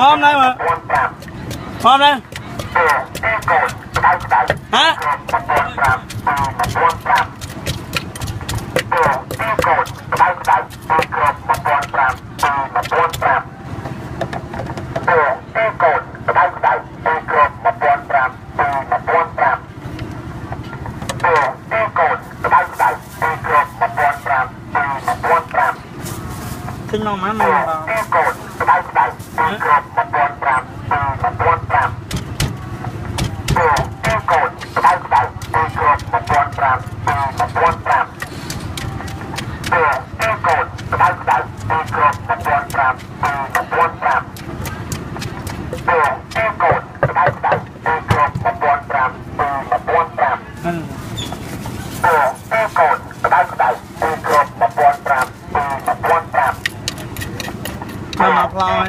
មកណែមើល 1500 មកណែ ពីកូនក្តៅក្តៅ ហ៎ 1500 ឃើញមកមកមកបងកូនស្ដៅស្ដៅតាមក្រប1500តាម1500អូទីកូនស្ដៅស្ដៅតាមក្រប1500តាម1500អូទីកូនស្ដៅស្ដៅតាមក្រប1500តាម1500 มาพลอย